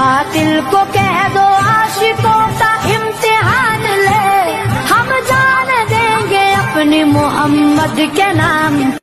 बातिल को कह दो आशिकों का इम्तिहान ले। हम जान देंगे अपनी मोहम्मद के नाम।